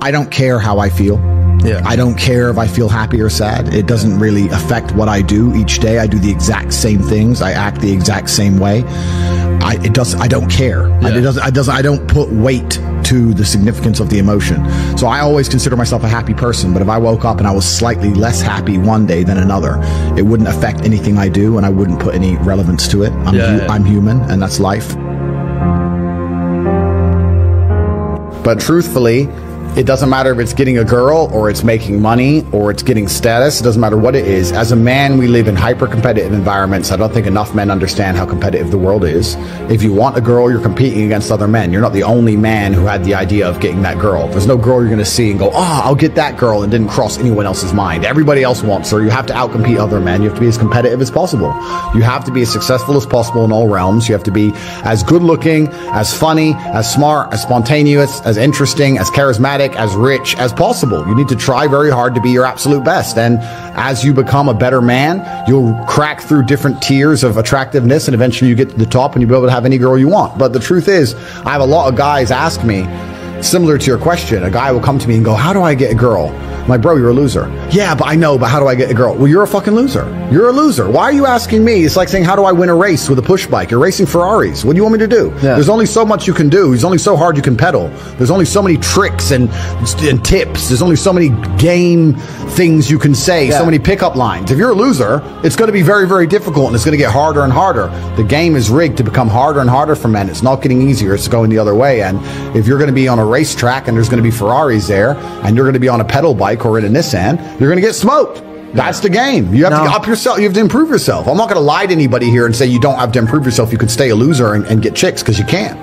I don't care how I feel. Yeah. I don't care if I feel happy or sad. It doesn't really affect what I do each day. I do the exact same things. I act the exact same way. I it does. I don't care. I, it doesn't. I doesn't. I don't put weight to the significance of the emotion. So I always consider myself a happy person. But if I woke up and I was slightly less happy one day than another, it wouldn't affect anything I do, and I wouldn't put any relevance to it. I'm Yeah, hu- yeah. I'm human, and that's life. But truthfully, it doesn't matter if it's getting a girl or it's making money or it's getting status. It doesn't matter what it is. As a man, we live in hyper competitive environments. I don't think enough men understand how competitive the world is. If you want a girl, you're competing against other men. You're not the only man who had the idea of getting that girl. There's no girl you're going to see and go, oh, I'll get that girl and didn't cross anyone else's mind. Everybody else wants her. You have to outcompete other men. You have to be as competitive as possible. You have to be as successful as possible in all realms. You have to be as good looking, as funny, as smart, as spontaneous, as interesting, as charismatic, as rich as possible. You need to try very hard to be your absolute best. And as you become a better man, you'll crack through different tiers of attractiveness and eventually you get to the top and you'll be able to have any girl you want. But the truth is, I have a lot of guys ask me, similar to your question, a guy will come to me and go, How do I get a girl? I'm like, bro, you're a loser. Yeah, but I know, but how do I get a girl? Well, you're a fucking loser. You're a loser. Why are you asking me? It's like saying, How do I win a race with a push bike? You're racing Ferraris. What do you want me to do? Yeah. There's only so much you can do. There's only so hard you can pedal. There's only so many tricks and, and tips. There's only so many game things you can say, Yeah. so many pickup lines. If you're a loser, it's going to be very, very difficult and it's going to get harder and harder. The game is rigged to become harder and harder for men. It's not getting easier. It's going the other way. And if you're going to be on a racetrack and there's going to be Ferraris there and you're going to be on a pedal bike or in a Nissan, you're going to get smoked. That's the game. You have No. to up yourself. You have to improve yourself. I'm not going to lie to anybody here and say you don't have to improve yourself. You could stay a loser and, and get chicks because you can.